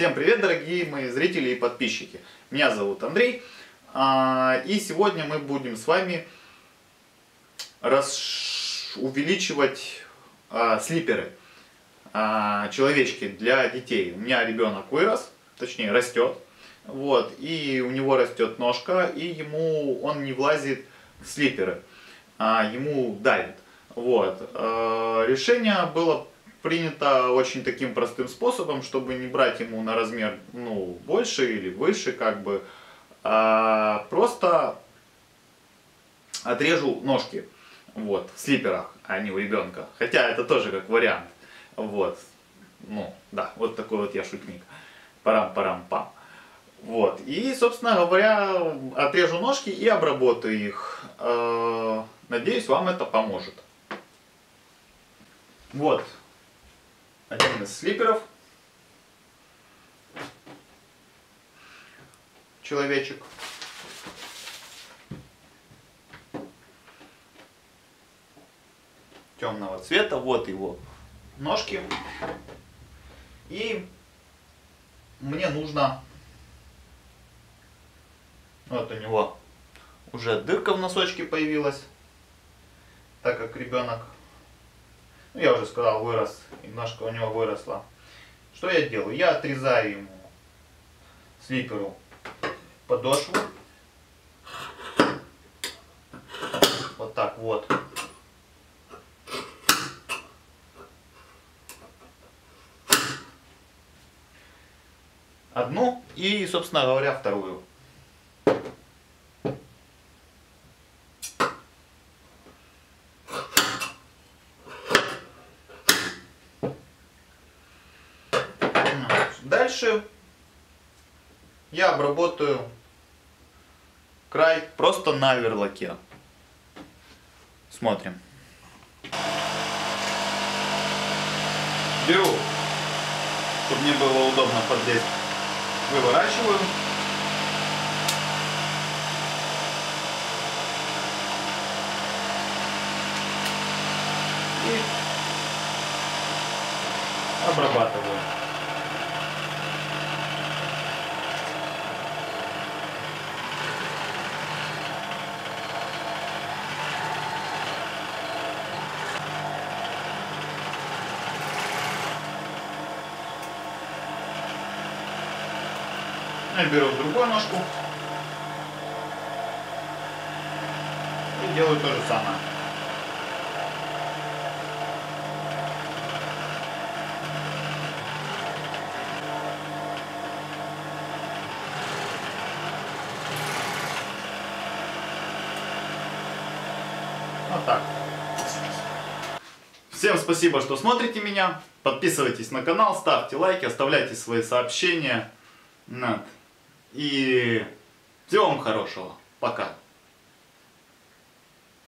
Всем привет, дорогие мои зрители и подписчики. Меня зовут Андрей. а, И сегодня мы будем с вами рас... увеличивать а, слиперы, а, человечки для детей. У меня ребенок вырос, точнее растет. Вот, и у него растет ножка, и ему он не влазит в слиперы, ему давит. Вот. Решение было принято очень таким простым способом, чтобы не брать ему на размер ну, больше или выше, как бы, а просто отрежу ножки вот, в слиперах, а не у ребенка. Хотя это тоже как вариант. Вот. Ну, да, вот такой вот я шутник. Парам-парам-пам. Вот. И, собственно говоря, отрежу ножки и обработаю их. Э, Надеюсь, вам это поможет. Вот, один из слиперов. Человечек. Темного цвета. Вот его ножки. И мне нужно... Вот у него уже дырка в носочке появилась. Так как ребенок ну, я уже сказал, вырос, немножко у него выросла. Что я делаю? Я отрезаю ему слиперу подошву. Вот так вот. Одну и, собственно говоря, вторую. Дальше я обработаю край просто на верлаке. Смотрим. Беру, чтобы мне было удобно подлезть, выворачиваю. И обрабатываю. Я беру другую ножку и делаю то же самое. Вот так. Всем спасибо, что смотрите меня. Подписывайтесь на канал, ставьте лайки, оставляйте свои сообщения. Вот. И всего вам хорошего. Пока.